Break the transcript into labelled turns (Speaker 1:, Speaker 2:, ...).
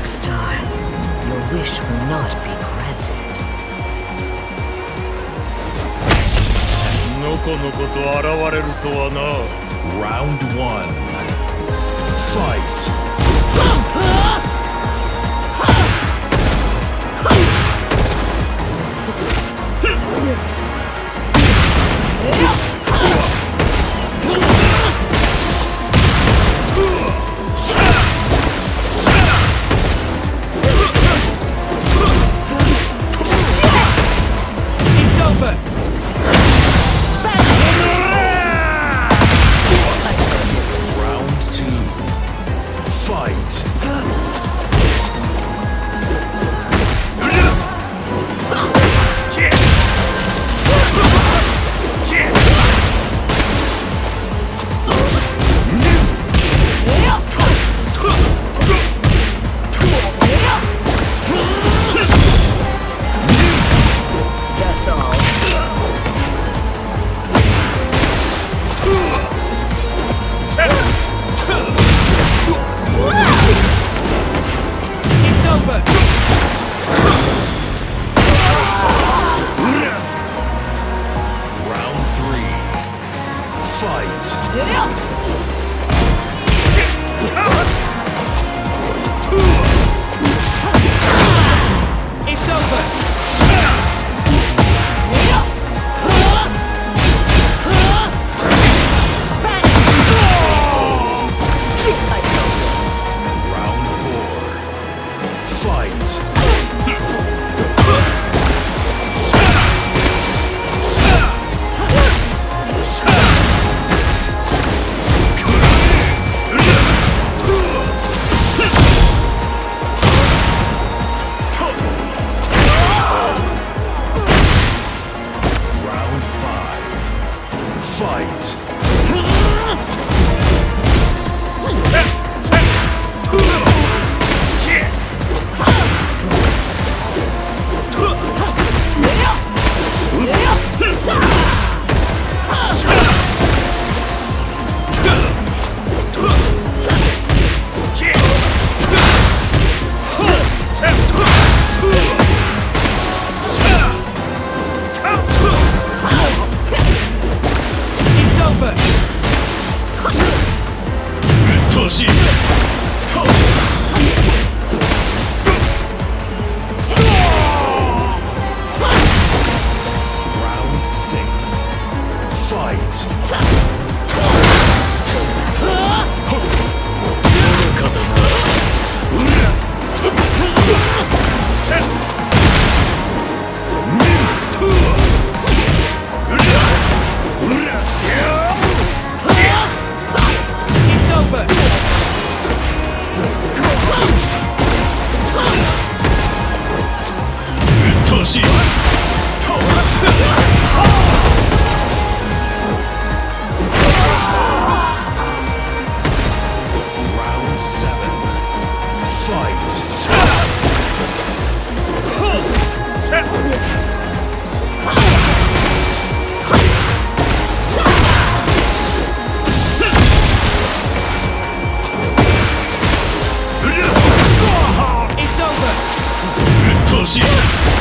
Speaker 1: Darkstar, your wish will not be granted.
Speaker 2: のこのこと現れるとはな
Speaker 3: Round one. Fight.
Speaker 4: It's over!
Speaker 3: Round three. Fight.
Speaker 4: It's over!
Speaker 3: Fight.
Speaker 2: し